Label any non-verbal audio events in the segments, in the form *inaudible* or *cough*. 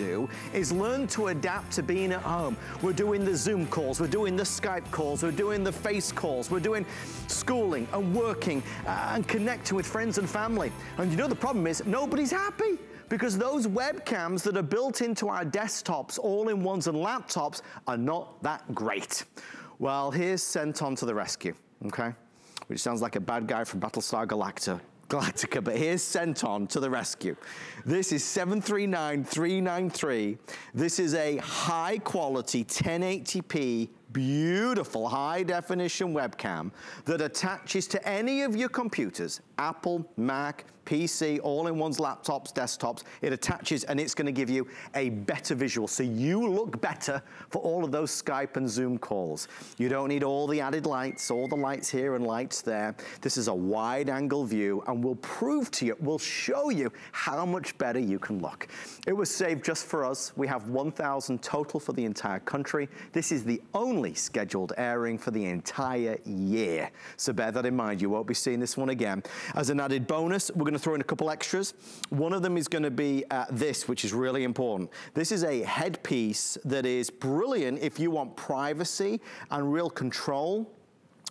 do is learn to adapt to being at home. We're doing the Zoom calls, we're doing the Skype calls, we're doing the face calls, we're doing schooling and working uh, and connecting with friends and family. And you know the problem is nobody's happy because those webcams that are built into our desktops, all-in-ones and laptops are not that great. Well, here's Centon to the rescue, okay? Which sounds like a bad guy from Battlestar Galactica. Galactica, but here's Centon to the rescue. This is 739393. This is a high quality 1080p beautiful high definition webcam that attaches to any of your computers, Apple, Mac, PC, all-in-ones, laptops, desktops. It attaches and it's gonna give you a better visual. So you look better for all of those Skype and Zoom calls. You don't need all the added lights, all the lights here and lights there. This is a wide angle view and we'll prove to you, we'll show you how much better you can look. It was saved just for us. We have 1,000 total for the entire country. This is the only scheduled airing for the entire year. So bear that in mind. You won't be seeing this one again. As an added bonus, we're gonna throw in a couple extras. One of them is gonna be uh, this, which is really important. This is a headpiece that is brilliant if you want privacy and real control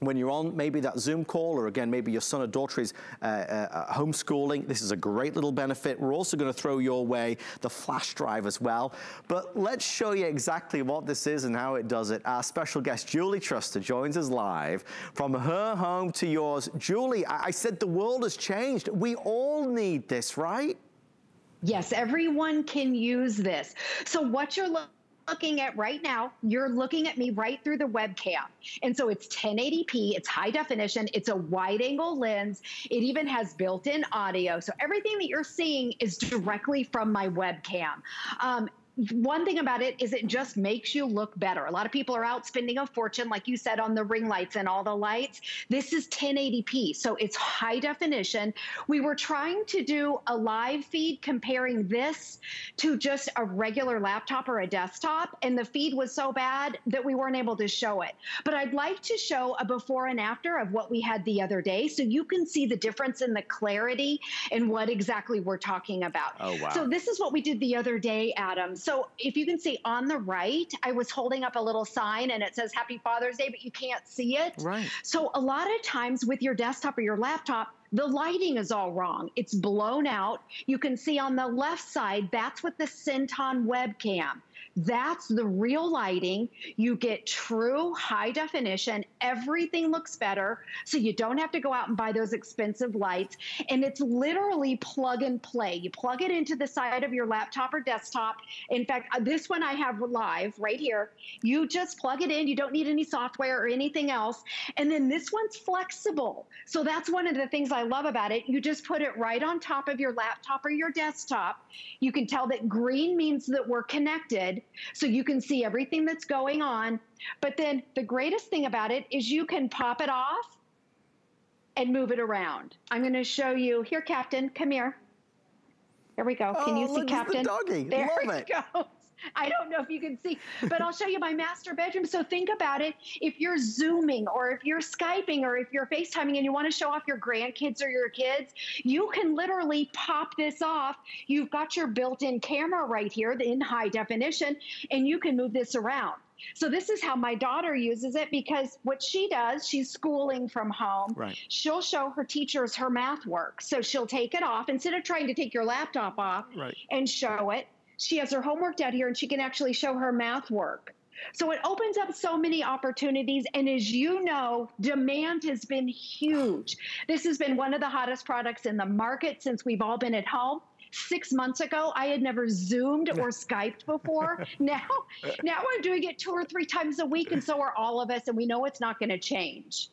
when you're on maybe that Zoom call or again, maybe your son or daughter is uh, uh, homeschooling, this is a great little benefit. We're also gonna throw your way the flash drive as well. But let's show you exactly what this is and how it does it. Our special guest, Julie Truster, joins us live from her home to yours. Julie, I, I said the world has changed. We all need this, right? Yes, everyone can use this. So what you're looking at right now, you're looking at me right through the webcam. And so it's 1080p, it's high definition, it's a wide angle lens. It even has built-in audio. So everything that you're seeing is directly from my webcam. Um, one thing about it is it just makes you look better. A lot of people are out spending a fortune, like you said, on the ring lights and all the lights. This is 1080p, so it's high definition. We were trying to do a live feed comparing this to just a regular laptop or a desktop, and the feed was so bad that we weren't able to show it. But I'd like to show a before and after of what we had the other day so you can see the difference in the clarity and what exactly we're talking about. Oh, wow. So this is what we did the other day, Adam. So if you can see on the right, I was holding up a little sign and it says Happy Father's Day, but you can't see it. Right. So a lot of times with your desktop or your laptop, the lighting is all wrong. It's blown out. You can see on the left side, that's with the Centon webcam. That's the real lighting. You get true high definition. Everything looks better. So you don't have to go out and buy those expensive lights. And it's literally plug and play. You plug it into the side of your laptop or desktop. In fact, uh, this one I have live right here. You just plug it in. You don't need any software or anything else. And then this one's flexible. So that's one of the things I love about it. You just put it right on top of your laptop or your desktop. You can tell that green means that we're connected so you can see everything that's going on. But then the greatest thing about it is you can pop it off and move it around. I'm going to show you. Here, Captain, come here. There we go. Can oh, you see look, Captain? The doggy. There Love it it. goes. *laughs* I don't know if you can see, but I'll show you my master bedroom. So think about it. If you're Zooming or if you're Skyping or if you're FaceTiming and you want to show off your grandkids or your kids, you can literally pop this off. You've got your built-in camera right here in high definition, and you can move this around. So this is how my daughter uses it because what she does, she's schooling from home. Right. She'll show her teachers her math work. So she'll take it off instead of trying to take your laptop off Right. and show it. She has her homework down here and she can actually show her math work. So it opens up so many opportunities. And as you know, demand has been huge. This has been one of the hottest products in the market since we've all been at home. Six months ago, I had never Zoomed or *laughs* Skyped before. now, now I'm doing it two or three times a week, and so are all of us, and we know it's not going to change.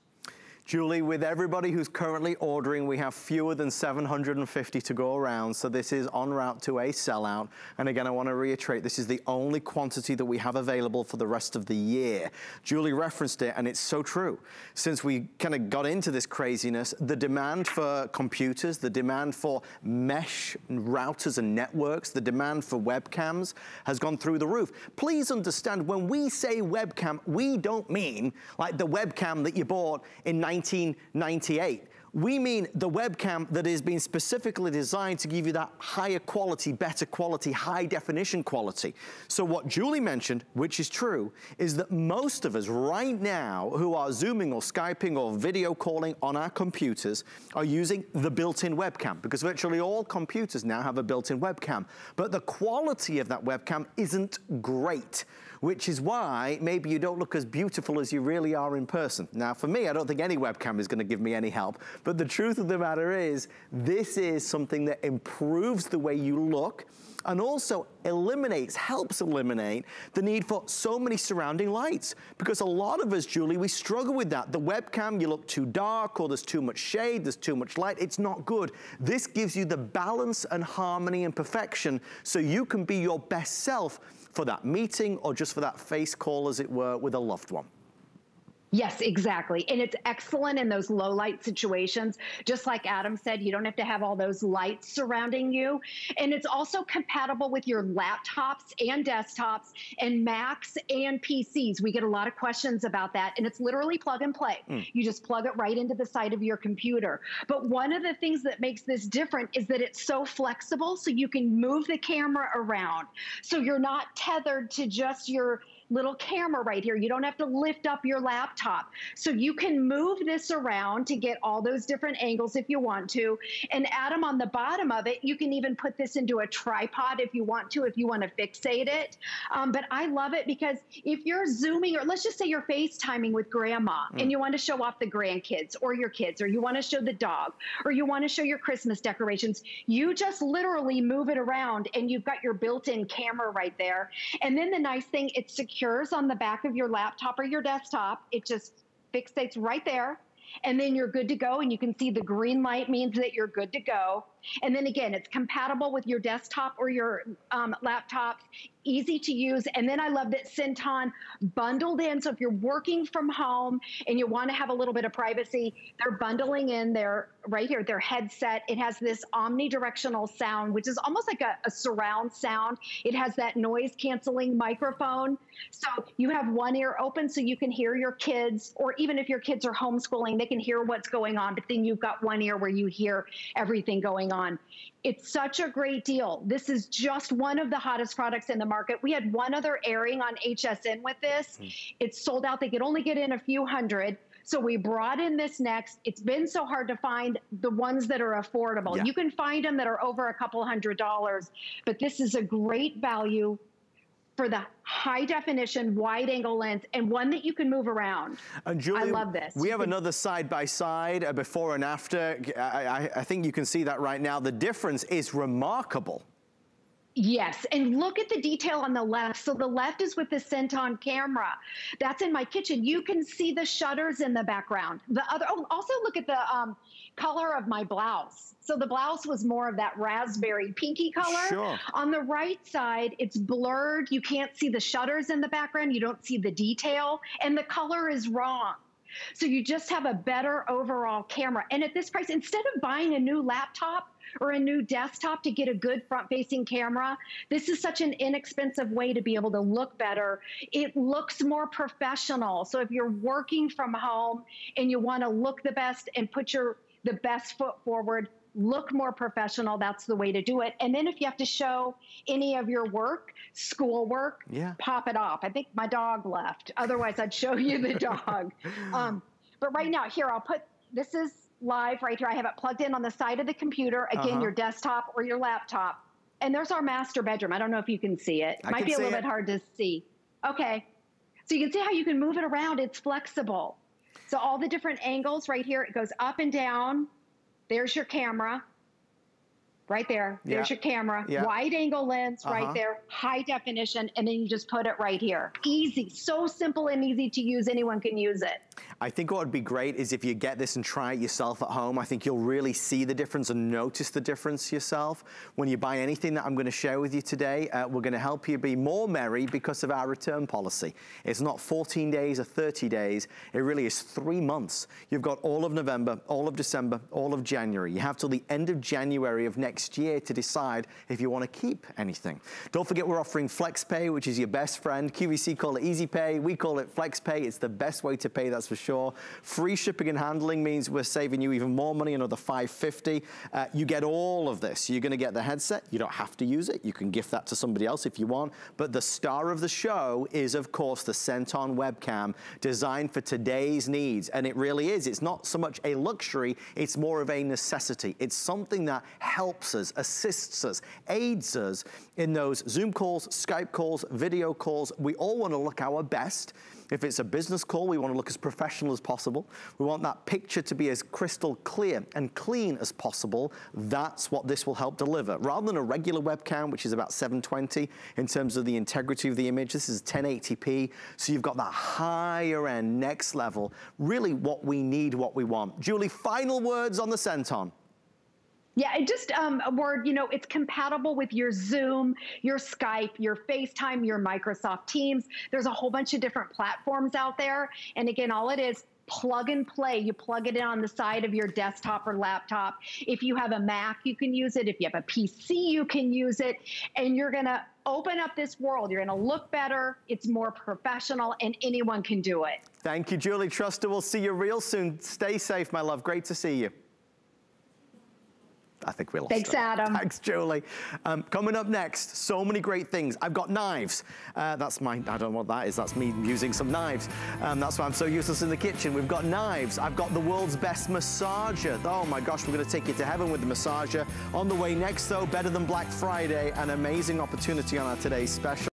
Julie, with everybody who's currently ordering, we have fewer than 750 to go around, so this is en route to a sellout. And again, I want to reiterate, this is the only quantity that we have available for the rest of the year. Julie referenced it, and it's so true. Since we kind of got into this craziness, the demand for computers, the demand for mesh routers and networks, the demand for webcams has gone through the roof. Please understand, when we say webcam, we don't mean like the webcam that you bought in 1998. We mean the webcam that has been specifically designed to give you that higher quality, better quality, high definition quality. So what Julie mentioned, which is true, is that most of us right now who are Zooming or Skyping or video calling on our computers are using the built-in webcam because virtually all computers now have a built-in webcam. But the quality of that webcam isn't great which is why maybe you don't look as beautiful as you really are in person. Now, for me, I don't think any webcam is gonna give me any help, but the truth of the matter is, this is something that improves the way you look, and also eliminates, helps eliminate the need for so many surrounding lights. Because a lot of us, Julie, we struggle with that. The webcam, you look too dark or there's too much shade, there's too much light. It's not good. This gives you the balance and harmony and perfection so you can be your best self for that meeting or just for that face call, as it were, with a loved one. Yes, exactly. And it's excellent in those low light situations. Just like Adam said, you don't have to have all those lights surrounding you. And it's also compatible with your laptops and desktops and Macs and PCs. We get a lot of questions about that. And it's literally plug and play. Mm. You just plug it right into the side of your computer. But one of the things that makes this different is that it's so flexible so you can move the camera around. So you're not tethered to just your little camera right here. You don't have to lift up your laptop. So you can move this around to get all those different angles if you want to. And Adam, on the bottom of it, you can even put this into a tripod if you want to, if you want to fixate it. Um, but I love it because if you're Zooming, or let's just say you're FaceTiming with grandma mm. and you want to show off the grandkids or your kids, or you want to show the dog, or you want to show your Christmas decorations, you just literally move it around and you've got your built-in camera right there. And then the nice thing, it's secure secures on the back of your laptop or your desktop. It just fixates right there and then you're good to go and you can see the green light means that you're good to go and then again it's compatible with your desktop or your um, laptops easy to use. And then I love that Centon bundled in. So if you're working from home and you want to have a little bit of privacy, they're bundling in their right here, their headset. It has this omnidirectional sound, which is almost like a, a surround sound. It has that noise canceling microphone. So you have one ear open so you can hear your kids, or even if your kids are homeschooling, they can hear what's going on, but then you've got one ear where you hear everything going on. It's such a great deal. This is just one of the hottest products in the market. We had one other airing on HSN with this. Mm. It's sold out. They could only get in a few hundred. So we brought in this next. It's been so hard to find the ones that are affordable. Yeah. You can find them that are over a couple hundred dollars, but this is a great value for the high definition wide angle lens and one that you can move around. And Julie, I love this. We have another side by side, uh, before and after. I, I, I think you can see that right now. The difference is remarkable. Yes, and look at the detail on the left. So the left is with the Centon camera. That's in my kitchen. You can see the shutters in the background. The other, oh, also look at the um, color of my blouse. So the blouse was more of that raspberry pinky color. Sure. On the right side, it's blurred. You can't see the shutters in the background. You don't see the detail, and the color is wrong. So you just have a better overall camera. And at this price, instead of buying a new laptop, or a new desktop to get a good front facing camera. This is such an inexpensive way to be able to look better. It looks more professional. So if you're working from home and you want to look the best and put your the best foot forward, look more professional, that's the way to do it. And then if you have to show any of your work, school work, yeah. pop it off. I think my dog left. Otherwise, I'd show you the dog. *laughs* um, but right now, here, I'll put this is live right here. I have it plugged in on the side of the computer, again, uh -huh. your desktop or your laptop. And there's our master bedroom. I don't know if you can see it. It might be a little it. bit hard to see. Okay. So you can see how you can move it around. It's flexible. So all the different angles right here, it goes up and down. There's your camera right there. There's yeah. your camera. Yeah. Wide angle lens uh -huh. right uh-huh. there, high definition, and then you just put it right here. Easy, so simple and easy to use. Anyone can use it. I think what would be great is if you get this and try it yourself at home. I think you'll really see the difference and notice the difference yourself. When you buy anything that I'm going to share with you today, uh, we're going to help you be more merry because of our return policy. It's not 14 days or 30 days. It really is three months. You've got all of November, all of December, all of January. You have till the end of January of next year to decide if you want to keep anything. Don't forget we're offering FlexPay, which is your best friend. QVC call it Easy Pay. We call it FlexPay. It's the best way to pay, that's for sure. Free shipping and handling means we're saving you even more money, another 550. Uh, you get all of this. You're going to get the headset. You don't have to use it. You can gift that to somebody else if you want. But the star of the show is, of course, the Centon webcam designed for today's needs. And it really is. It's not so much a luxury, it's more of a necessity. It's something that helps us, assists us, aids us in those Zoom calls, Skype calls, video calls. We all want to look our best. If it's a business call, we want to look as professional as possible. We want that picture to be as crystal clear and clean as possible. That's what this will help deliver. Rather than a regular webcam, which is about 720 in terms of the integrity of the image, this is 1080p. So you've got that higher end, next level, really what we need, what we want. Julie, final words on the Centon. Yeah, it just um, a word, you know, it's compatible with your Zoom, your Skype, your FaceTime, your Microsoft Teams. There's a whole bunch of different platforms out there. And again, all it is, plug and play. You plug it in on the side of your desktop or laptop. If you have a Mac, you can use it. If you have a PC, you can use it. And you're going to open up this world. You're going to look better. It's more professional, and anyone can do it. Thank you, Julie Truster. We'll see you real soon. Stay safe, my love. Great to see you. I think we lost Thanks, Adam. *laughs* Thanks, Julie. Um, coming up next, so many great things. I've got knives. Uh, that's my, I don't know what that is. That's me using some knives. Um, that's why I'm so useless in the kitchen. We've got knives. I've got the world's best massager. Oh my gosh, we're gonna take you to heaven with the massager. On the way next though, better than Black Friday, an amazing opportunity on our today's special.